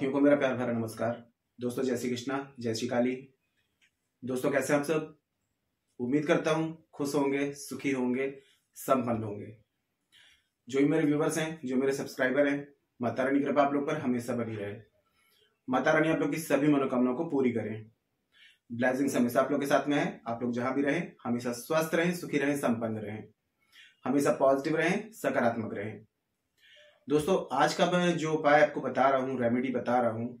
साथियों को मेरा प्यार भरा नमस्कार। दोस्तों, जय श्री कृष्णा, जय श्री काली। दोस्तों, कैसे आप सब? उम्मीद करता हूँ खुश होंगे, सुखी होंगे, संपन्न होंगे। जो भी मेरे व्यूवर्स हैं, जो मेरे सब्सक्राइबर हैं, माता रानी कृपा आप लोग पर हमेशा बनी रहे। माता रानी आप लोग की सभी मनोकामनाओं को पूरी करें। ब्लेसिंग हमेशा आप लोग के साथ में है। आप लोग जहाँ भी रहें, हमेशा स्वस्थ रहें, सुखी रहें, संपन्न रहें। हमेशा पॉजिटिव रहें, सकारात्मक रहें। दोस्तों, आज का मैं जो उपाय आपको बता रहा हूँ रेमेडी बता रहा हूँ,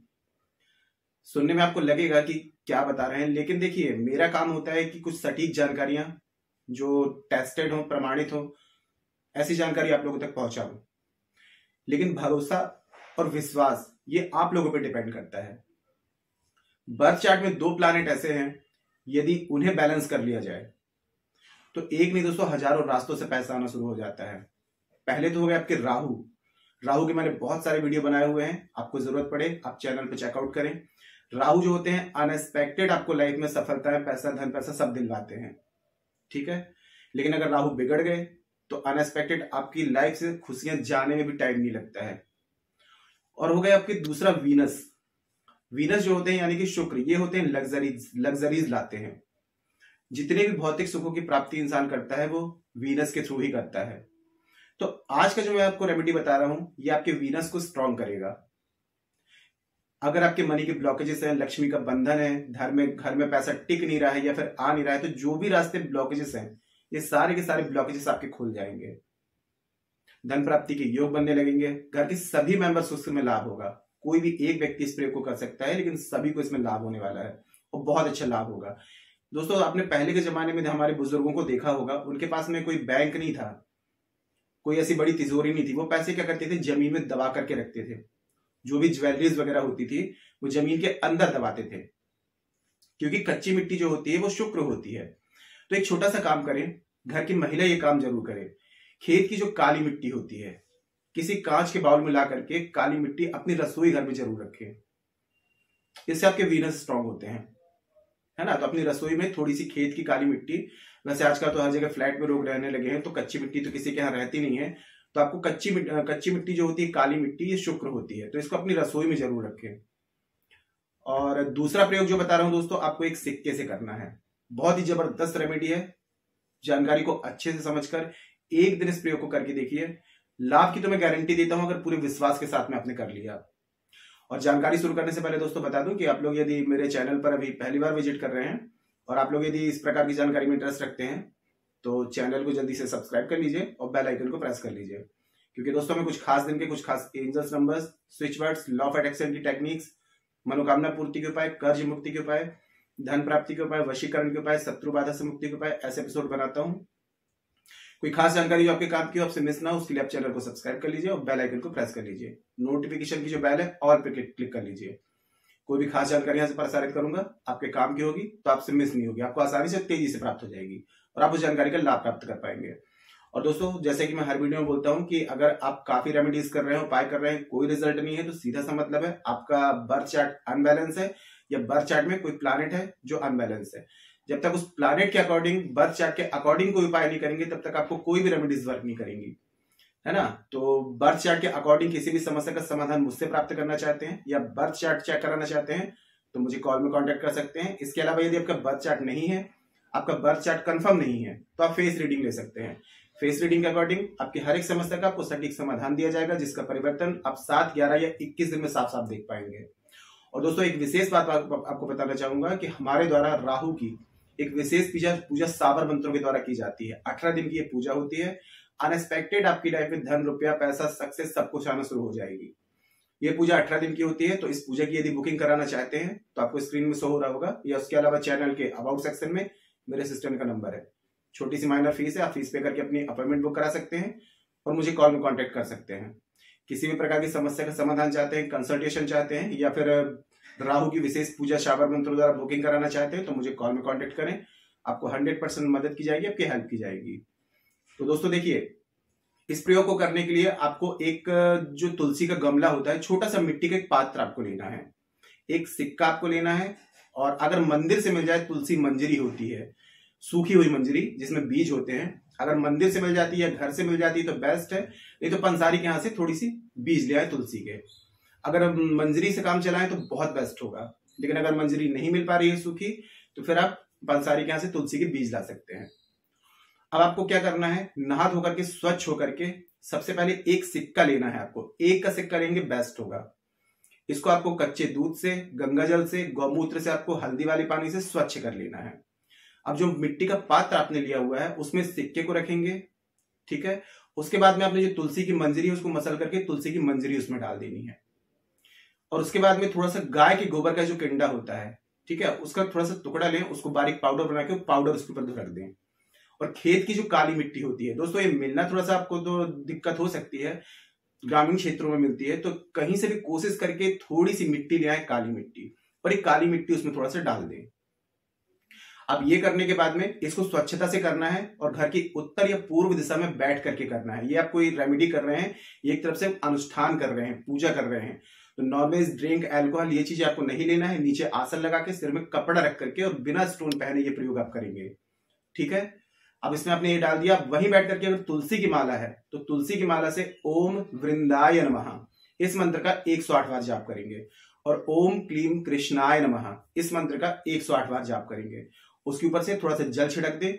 सुनने में आपको लगेगा कि क्या बता रहे हैं, लेकिन देखिए, मेरा काम होता है कि कुछ सटीक जानकारियाँ जो टेस्टेड हो, प्रमाणित हो, ऐसी जानकारी आप लोगों तक पहुंचाऊं। लेकिन भरोसा और विश्वास, ये आप लोगों पर डिपेंड करता है। बर्थ चार्ट में दो प्लानिट ऐसे हैं, यदि उन्हें बैलेंस कर लिया जाए तो एक नहीं दोस्तों, हज़ारों रास्तों से पैसा आना शुरू हो जाता है। पहले तो हो गया आपके राहु राहु के मैंने बहुत सारे वीडियो बनाए हुए हैं, आपको ज़रूरत पड़े, आप चैनल पर चेकआउट करें। राहु जो होते हैं अनएक्सपेक्टेड आपको लाइफ में सफलता है, पैसा, धन, पैसा सब दिलवाते हैं। ठीक है? लेकिन अगर राहु बिगड़ गए तो अनएक्सपेक्टेड आपकी लाइफ से खुशियाँ जाने में भी टाइम नहीं लगता है। और हो गया आपके दूसरा वीनस वीनस जो होते हैं, यानी कि शुक्र, ये होते हैं लग्जरीज लग्जरीज लाते हैं। जितने भी भौतिक सुखों की प्राप्ति इंसान करता है, वो वीनस के थ्रू ही करता है। तो आज का जो मैं आपको रेमेडी बता रहा हूँ, ये आपके वीनस को स्ट्रॉन्ग करेगा। अगर आपके मनी के ब्लॉकेजेस हैं, लक्ष्मी का बंधन है, घर में घर में पैसा टिक नहीं रहा है या फिर आ नहीं रहा है तो जो भी रास्ते ब्लॉकेजेस हैं, ये सारे के सारे ब्लॉकेजेस आपके खुल जाएँगे। धन प्राप्ति के योग बनने लगेंगे। घर के सभी मेंबर्स उसमें लाभ होगा। कोई भी एक व्यक्ति इस प्रयोग को कर सकता है, लेकिन सभी को इसमें लाभ होने वाला है और बहुत अच्छा लाभ होगा। दोस्तों, आपने पहले के जमाने में हमारे बुज़ुर्गों को देखा होगा, उनके पास में कोई बैंक नहीं था। कोई ऐसी बड़ी तिजोरी नहीं थी। वो पैसे क्या करते थे? ज़मीन में दबा करके रखते थे। जो भी ज्वेलरीज वगैरह होती थी, वो ज़मीन के अंदर दबाते थे। क्योंकि कच्ची मिट्टी जो होती है, वो शुक्र होती है। तो एक छोटा सा काम करें। घर की महिला ये काम ज़रूर करे। खेत की जो काली मिट्टी होती है, किसी कांच के बाउल में ला करके काली मिट्टी अपनी रसोई घर में ज़रूर रखें। इससे आपके वीनस स्ट्रांग होते हैं। है ना? तो अपनी रसोई में थोड़ी सी खेत की काली मिट्टी। वैसे आजकल तो हर जगह फ्लैट में लोग रहने लगे हैं तो कच्ची मिट्टी तो किसी के यहाँ रहती नहीं है। तो आपको कच्ची कच्ची मिट्टी जो होती है, काली मिट्टी, ये शुक्र होती है। तो इसको अपनी रसोई में ज़रूर रखें। और दूसरा प्रयोग जो बता रहा हूँ दोस्तों, आपको एक सिक्के से करना है। बहुत ही ज़बरदस्त रेमेडी है। जानकारी को अच्छे से समझकर एक दिन इस प्रयोग को करके देखिए। लाभ की तो मैं गारंटी देता हूँ, अगर पूरे विश्वास के साथ में आपने कर लिया। और जानकारी शुरू करने से पहले दोस्तों बता दूँ कि आप लोग यदि मेरे चैनल पर अभी पहली बार विज़िट कर रहे हैं और आप लोग यदि इस प्रकार की जानकारी में इंटरेस्ट रखते हैं तो चैनल को जल्दी से सब्सक्राइब कर लीजिए और बेल आइकन को प्रेस कर लीजिए। क्योंकि दोस्तों में कुछ खास दिन के कुछ खास angels, numbers, switch words, law of attraction की टेक्निक्स, मनोकामना पूर्ति के उपाय, कर्ज मुक्ति के उपाय, धन प्राप्ति के उपाय, वशीकरण के उपाय, शत्रु बाधा से मुक्ति के उपाय, ऐसे एपिसोड बनाता हूँ। कोई खास जानकारी जो आपके काम की हो, आपसे मिस ना हो, उसके लिए आप चैनल को सब्सक्राइब कर लीजिए और बेल आइकन को प्रेस कर लीजिए। नोटिफिकेशन की जो बेल है ऑल पे क्लिक कर लीजिए। कोई भी खास जानकारी यहाँ से प्रसारित करूँगा, आपके काम की होगी तो आपसे मिस नहीं होगी। आपको आसानी से तेज़ी से प्राप्त हो जाएगी और आप उस जानकारी का लाभ प्राप्त कर पाएँगे। और दोस्तों, जैसे कि मैं हर वीडियो में बोलता हूँ कि अगर आप काफ़ी रेमेडीज कर रहे हो उपाय कर रहे हैं, कोई रिज़ल्ट नहीं है तो सीधा सा मतलब है, आपका बर्थ चार्ट अनबैलेंस है या बर्थ चार्ट में कोई प्लानिट है जो अनबैलेंस है। जब तक उस प्लानिट के अकॉर्डिंग बर्थ चार्ट के अकॉर्डिंग कोई उपाय नहीं करेंगे, तब तक आपको कोई भी रेमेडीज वर्क नहीं करेंगी। है ना? तो बर्थ चार्ट के अकॉर्डिंग किसी भी समस्या का समाधान मुझसे प्राप्त करना चाहते हैं या बर्थ चार्ट चेक कराना चाहते हैं तो मुझे कॉल में कॉन्टेक्ट कर सकते हैं। इसके अलावा यदि आपका बर्थ चार्ट नहीं है, आपका बर्थ चार्ट कंफर्म नहीं है तो आप फेस रीडिंग ले सकते हैं। फेस रीडिंग के अकॉर्डिंग आपकी हर एक समस्या का आपको सटीक समाधान दिया जाएगा, जिसका परिवर्तन आप सात, ग्यारह या इक्कीस दिन में साफ़ साफ़ देख पाएँगे। और दोस्तों, एक विशेष बात आपको बताना चाहूँगा कि हमारे द्वारा राहु की एक विशेष पूजा पूजा साबर मंत्रों के द्वारा की जाती है। अठारह दिन की ये पूजा होती है। अनएक्सपेक्टेड आपकी लाइफ में धन, रुपया, पैसा सक्सेस सब कुछ आना शुरू हो जाएगी। ये पूजा अठारह दिन की होती है तो इस पूजा की यदि बुकिंग कराना चाहते हैं तो आपको स्क्रीन में शो हो रहा होगा। या उसके अलावा चैनल के अबाउट सेक्शन में मेरे सिस्टम का नंबर है। छोटी सी माइनर फ़ीस है, आप फ़ीस पे करके अपनी अपॉइंटमेंट बुक करा सकते हैं और मुझे कॉल में कॉन्टेक्ट कर सकते हैं। किसी भी प्रकार की समस्या का समाधान चाहते हैं कंसल्टेशन चाहते हैं, या फिर राहु की विशेष पूजा शावर मंत्रों द्वारा बुकिंग कराना चाहते हैं तो मुझे कॉल में कॉन्टेक्ट करें। आपको हंड्रेड परसेंट मदद की जाएगी, आपकी हेल्प की जाएगी। तो दोस्तों देखिए, इस प्रयोग को करने के लिए आपको एक, जो तुलसी का गमला होता है, छोटा सा मिट्टी का एक पात्र आपको लेना है। एक सिक्का आपको लेना है, और अगर मंदिर से मिल जाए, तुलसी मंजरी होती है, सूखी हुई मंजरी, जिसमें बीज होते हैं, अगर मंदिर से मिल जाती है, घर से मिल जाती है तो बेस्ट है। नहीं तो पंसारी के यहाँ से थोड़ी सी बीज ले आए तुलसी के। अगर मंजरी से काम चलाएँ तो बहुत बेस्ट होगा। लेकिन अगर मंजरी नहीं मिल पा रही है सूखी तो फिर आप पंसारी के यहाँ से तुलसी के बीज ला सकते हैं। अब आपको क्या करना है? नहा धोकर के, स्वच्छ होकर के सबसे पहले एक सिक्का लेना है आपको। एक का सिक्का लेंगे बेस्ट होगा। इसको आपको कच्चे दूध से, गंगा जल से, गौमूत्र से आपको हल्दी वाले पानी से स्वच्छ कर लेना है। अब जो मिट्टी का पात्र आपने लिया हुआ है, उसमें सिक्के को रखेंगे, ठीक है? उसके बाद में आपने जो तुलसी की मंजरी है, उसको मसल करके तुलसी की मंजरी उसमें डाल देनी है। और उसके बाद में थोड़ा सा गाय के गोबर का जो किंडा होता है, ठीक है, उसका थोड़ा सा टुकड़ा लें, उसको बारीक पाउडर बना के पाउडर उसके ऊपर रख दें। और खेत की जो काली मिट्टी होती है, दोस्तों, ये मिलना थोड़ा सा आपको तो दिक्कत हो सकती है, ग्रामीण क्षेत्रों में मिलती है तो कहीं से भी कोशिश करके थोड़ी सी मिट्टी ले आए काली मिट्टी, और एक काली मिट्टी उसमें थोड़ा सा डाल दें। अब ये करने के बाद में इसको स्वच्छता से करना है और घर की उत्तर या पूर्व दिशा में बैठ करके करना है। ये आप कोई रेमेडी कर रहे हैं एक तरफ़ से अनुष्ठान कर रहे हैं, पूजा कर रहे हैं तो नॉर्मल ड्रिंक एल्कोहल ये चीज़ आपको नहीं लेना है। नीचे आसन लगा के सिर में कपड़ा रख करके और बिना स्टोन पहने ये प्रयोग आप करेंगे। ठीक है? अब इसमें आपने ये डाल दिया। वहीं बैठ करके अगर तुलसी की माला है तो तुलसी की माला से ओम वृंदाय नमः। इस मंत्र का एक सौ आठ बार जाप करेंगे। और ओम क्लीम कृष्णाय नमः। इस मंत्र का एक सौ आठ बार जाप करेंगे। उसके ऊपर से थोड़ा सा जल छिड़क दे,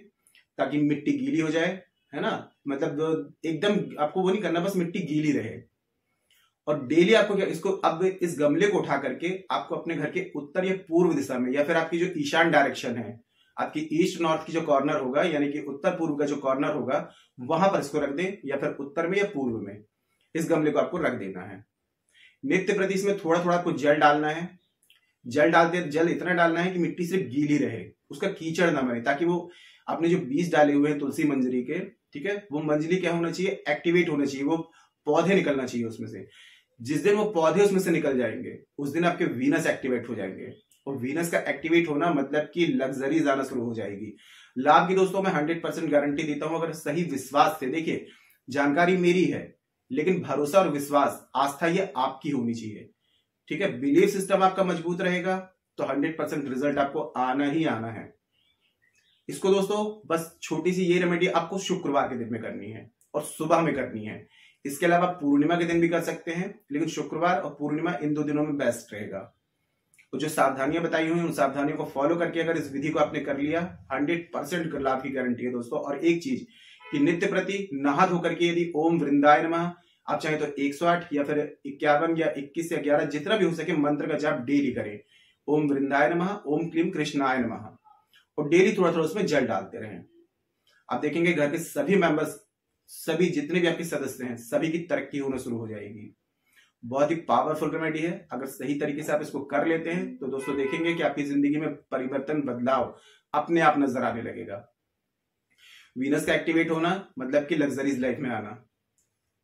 ताकि मिट्टी गीली हो जाए, है ना? मतलब एकदम आपको वो नहीं करना, बस मिट्टी गीली रहे। और डेली आपको क्या, इसको अब इस गमले को उठा करके आपको अपने घर के उत्तर या पूर्व दिशा में, या फिर आपकी जो ईशान डायरेक्शन है, आपकी ईस्ट नॉर्थ की जो कॉर्नर होगा, यानी कि उत्तर पूर्व का जो कॉर्नर होगा, वहाँ पर इसको रख दें, या फिर उत्तर में या पूर्व में, इस गमले को आपको रख देना है। नित्य प्रति इसमें थोड़ा थोड़ा आपको जल डालना है। जल डालते जल इतना डालना है कि मिट्टी सिर्फ़ गीली रहे, उसका कीचड़ ना बने, ताकि वो आपने जो बीज डाले हुए हैं तुलसी मंजरी के, ठीक है, वो मंजरी क्या होना चाहिए एक्टिवेट होना चाहिए, वो पौधे निकलना चाहिए उसमें से। जिस दिन वो पौधे उसमें से निकल जाएँगे, उस दिन आपके वीनस एक्टिवेट हो जाएँगे। और वीनस का एक्टिवेट होना मतलब कि लग्जरीज आना शुरू हो जाएगी। लाभ की दोस्तों, मैं हंड्रेड परसेंट गारंटी देता हूँ, अगर सही विश्वास से, देखिए, जानकारी मेरी है, लेकिन भरोसा और विश्वास, आस्था ये आपकी होनी चाहिए। ठीक है बिलीव सिस्टम आपका मज़बूत रहेगा तो हंड्रेड परसेंट रिज़ल्ट आपको आना ही आना है। इसको दोस्तों, बस छोटी सी ये रेमेडी आपको शुक्रवार के दिन में करनी है, और सुबह में करनी है। इसके अलावा पूर्णिमा के दिन भी कर सकते हैं, लेकिन शुक्रवार और पूर्णिमा इन दो दिनों में बेस्ट रहेगा। तो जो सावधानियाँ बताई हुई उन सावधानियों को फॉलो करके अगर इस विधि को आपने कर लिया हंड्रेड परसेंट लाभ की गारंटी है दोस्तों। और एक चीज़ कि नित्य प्रति नहा धोकर के यदि ओम वृंदाय नमः, आप चाहे तो 108 या फिर इक्यावन या 21 या 11 जितना भी हो सके मंत्र का जाप डेली करें। ओम वृंदाय नमः, ओम क्लीम कृष्णाय नमः। और डेली थोड़ा थोड़ा उसमें जल डालते रहें। आप देखेंगे घर के सभी मेंबर्स सभी जितने भी आपके सदस्य हैं, सभी की तरक्की होना शुरू हो जाएगी। बहुत ही पावरफुल रेमेडी है। अगर सही तरीके से आप इसको कर लेते हैं तो दोस्तों देखेंगे कि आपकी ज़िंदगी में परिवर्तन, बदलाव अपने आप नज़र आने लगेगा। वीनस का एक्टिवेट होना मतलब कि लग्जरीज लाइफ में आना।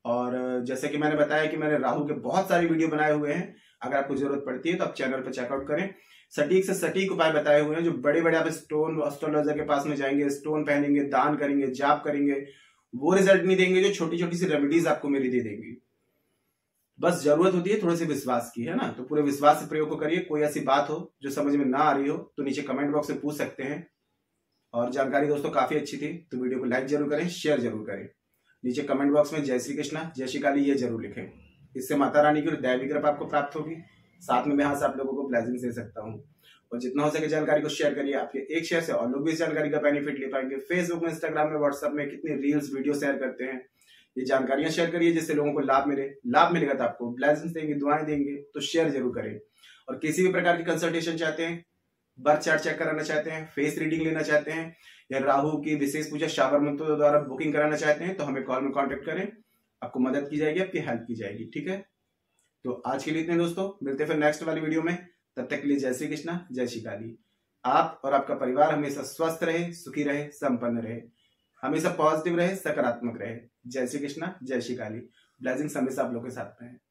और जैसे कि मैंने बताया कि मैंने राहु के बहुत सारे वीडियो बनाए हुए हैं। अगर आपको ज़रूरत पड़ती है तो आप चैनल पर चेकआउट करें। सटीक से सटीक उपाय बताए हुए हैं, जो बड़े बड़े आप स्टोन एस्ट्रोलॉजर के पास में जाएँगे स्टोन पहनेंगे, दान करेंगे, जाप करेंगे। वो रिज़ल्ट नहीं देंगे जो छोटी छोटी सी रेमेडीज आपको मेरी दे देंगी। बस ज़रूरत होती है थोड़े से विश्वास की, है ना? तो पूरे विश्वास से प्रयोग को करिए, कोई ऐसी बात हो जो समझ में ना आ रही हो तो नीचे कमेंट बॉक्स में पूछ सकते हैं। और जानकारी दोस्तों काफ़ी अच्छी थी तो वीडियो को लाइक ज़रूर करें शेयर ज़रूर करें। नीचे कमेंट बॉक्स में जय श्री कृष्णा, जय श्री काली, ये ज़रूर लिखें। इससे माता रानी की दैवी कृपा आपको प्राप्त होगी। साथ में मैं यहाँ से आप लोगों को ब्लेसिंग दे सकता हूँ। और जितना हो सके जानकारी को शेयर करिए आपके एक शेयर से और लोग भी इस जानकारी का बेनिफिट ले पाएँगे। फेसबुक में इंस्टाग्राम में व्हाट्सएप में कितनी रील्स वीडियो शेयर करते हैं, ये जानकारियाँ शेयर करिए जिससे लोगों को लाभ मिले। लाभ मिलेगा तो आपको ब्लेसिंग देंगे, दुआएँ देंगे तो शेयर ज़रूर करें। और किसी भी प्रकार की कंसल्टेशन चाहते हैं बर्थ चार्ट चेक कराना चाहते हैं फेस रीडिंग लेना चाहते हैं, या राहु की विशेष पूजा शावर मंत्रों द्वारा बुकिंग कराना चाहते हैं तो हमें कॉल में कॉन्टेक्ट करें। आपको मदद की जाएगी, आपकी हेल्प की जाएगी, ठीक है? तो आज के लिए इतने दोस्तों, मिलते फिर नेक्स्ट वाली वीडियो में। तब तक के लिए जय श्री कृष्णा जय श्री काली। आप और आपका परिवार हमेशा स्वस्थ रहे, सुखी रहे, संपन्न रहे। हमेशा पॉजिटिव रहे, सकारात्मक रहे। जय श्री कृष्णा जय श्री काली। ब्लेसिंग्स हमेशा आप लोग के साथ में है